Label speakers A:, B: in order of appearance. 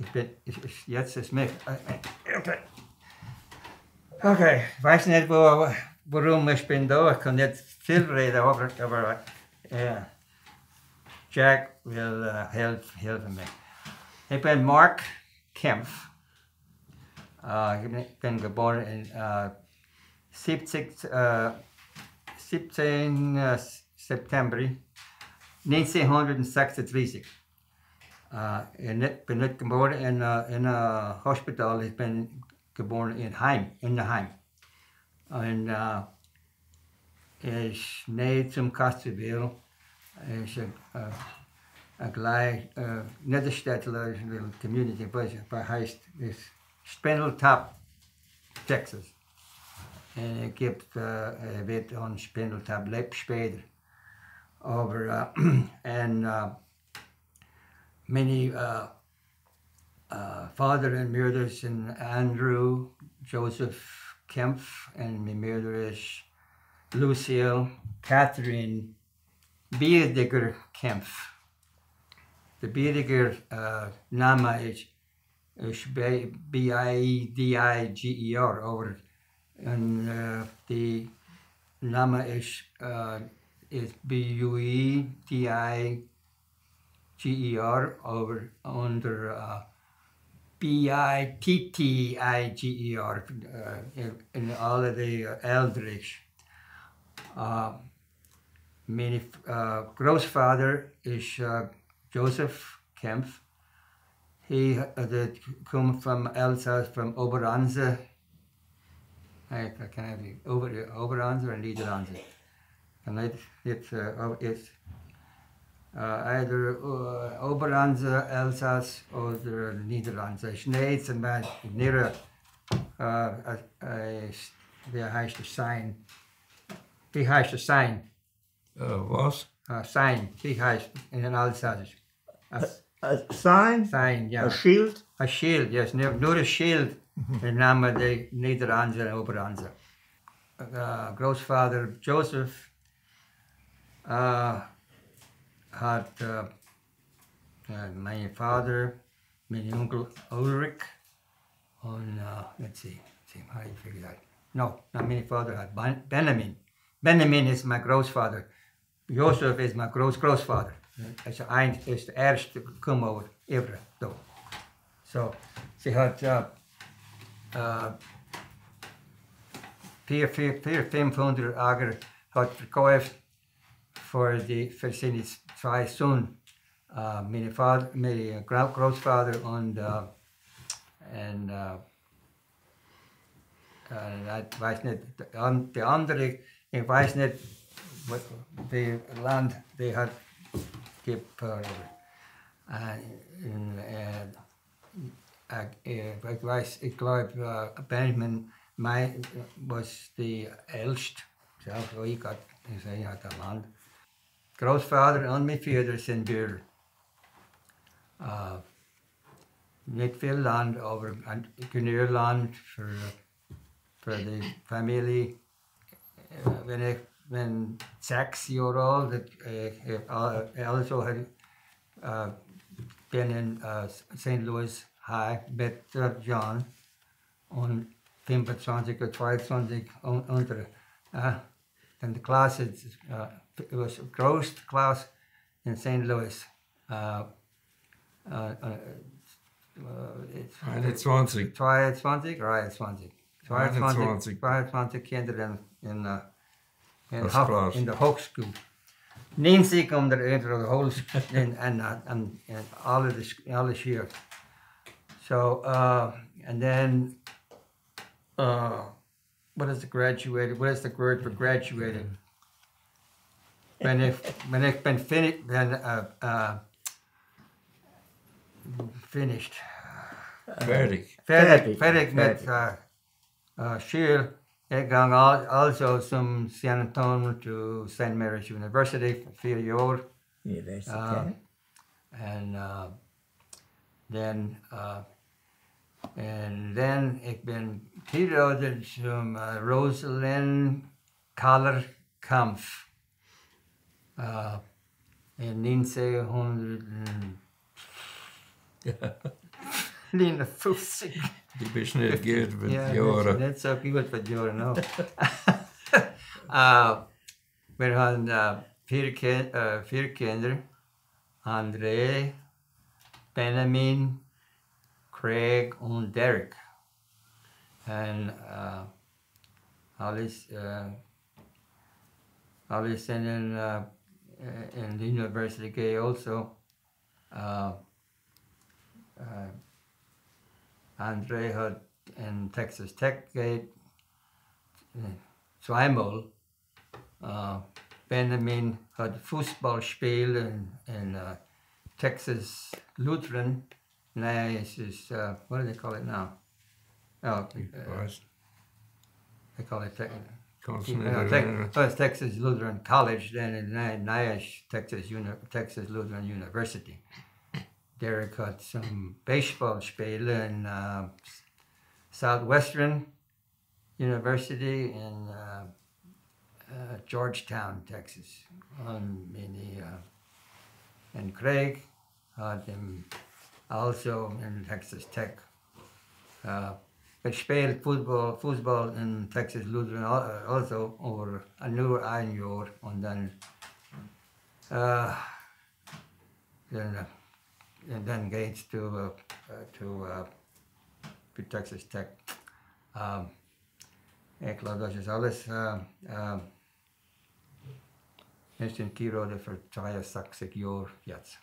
A: ich bin, ich, jetzt ist mich. Okay. Okay, ich weiß nicht, wo, warum ich bin da. Ich kann nicht viel reden, aber, aber äh, Jack will äh, help, helfen mir. Ich bin Mark Kempf. Äh, ich bin geboren in äh, 70, äh, 17 äh, September 1936. Uh, ik ben niet geboren in een in een hospitaal, ik ben geboren in Heim, in de Heim. En uh, is nee zum Kastenwil, is een uh, een gelijk uh, nederstetteler community, maar hij is Spindeltap, Texas. En ik heb uh, weet aan Spindeltap lebt später. over uh, uh, many uh, uh, father and mothers and Andrew Joseph Kempf and is Lucille Catherine Biediger Kempf. The Biediger uh, is, is over and uh, the nama is uh, is over under uh, B-I-T-T-I-G-E-R uh, in, in all of the uh, Eldridge. Uh, my uh, is Joseph Kempf. He uh, come from Elsass, from Oberanze. I can have Ober, Oberanze or Niederanze. Het, uh, het uh, either uh, Oberanze, Elsass oder Niederlande. Schneid zum Beispiel, Nere, uh, uh, wie heißt das Sein? Wie heißt das Sein?
B: Uh, was?
A: Uh, Sein, wie heißt in den Alsacisch?
C: A, a sign?
A: Sein, ja.
C: A shield?
A: A shield, yes, nur, nur een shield. De namen de Nederlandse en Oberanze. Uh, grootvader Joseph uh, had uh, uh, my father, my uncle Ulrich, on, uh, let's see, let's see, how do you figure that? No, not my father had ben Benjamin. Benjamin is my grootvader. Joseph is my groot grootvader. Is de eind is de eerste kom over ever though. So ze had uh, uh, vier, vier, vier, 500 ager had verkocht voor de voor zijn twee zoon. Uh, mijn vader, mijn grootvader en uh, en uh, uh, weet niet, de, de andere, weet niet wat de land die had gehoord. Uh, en, uh, weet, ik geloof uh, Benjamin mij was oudste, zelf ik had, ik zei, had dat land. Grootvader en mijn vader zijn buur. Uh, niet veel land over, genoeg land voor, voor de familie. Uh, when ik ben zes jaar oud, ik heb also uh, ben in uh, St. Louis High met uh, John en 25 of 22 onder. Uh, en de klas is uh, it was a gross class in St. Louis. Uh, uh, uh,
B: Eine 20.
A: 22, right, 20. 22,
B: 21.
A: 22 kinderen in, uh, in,
B: Dat is
A: Ho-
B: klaar.
A: in de hogeschool. 90 om er into the whole and and uh, and, and all of the all this year. So uh, and then uh, what is the graduated? What is the word for graduated? When if when ik ben finished, then uh, uh, finished.
B: Fertig.
A: Fertig,
C: Fertig,
A: fertig met
C: fertig.
A: uh, uh, school. Ik ging also from San Antonio to St. Mary's University for vier jaar.
C: Universiteit.
A: And uh, then, uh, and then ik ben geroden zum uh, Rosalind Kaller Kampf. Uh, in 1900. Lina Fusik.
B: Die bist nicht gut mit
A: Ja,
B: Jahren.
A: Net zo goed met Joren nou. uh, we hadden uh, vier, kin uh, vier kinderen. André, Benjamin, Craig en Derek. En uh, alles, uh, alles zijn in, uh, in the University Gay also. Uh, uh, Andre had in Texas Tech gate, uh, zweimal. Uh, Benjamin had voetbalspel in, in uh, Texas Lutheran. Now it's just, uh, what do they call it now? Oh, uh, they call it Tech.
B: kan ze niet
A: Tex-
B: herinneren.
A: oh, Texas Lutheran College, then in Ny- Nyash, Texas, Uni- Texas Lutheran University. Derek had some baseball spelen in uh, Southwestern University in uh, uh, Georgetown, Texas. On many, uh, and Craig had him also in Texas Tech. Uh, speel voetbal, voetbal in Texas Lutheran also over een nieuw een jaar. En uh, then, uh, and then gates to, uh, uh, to, uh, to Texas Tech. Um, ik geloof dat is alles. Uh, uh, is een kilo voor 62 jaar jetzt.